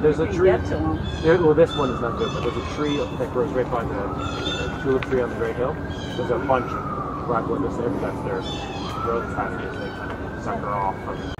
There's a tree. There, well, this one is not good, but there's a tree that grows right by the, tulip tree on the Great Hill. There's a bunch of black locusts there, but that's their growth pattern. They kind sucker off from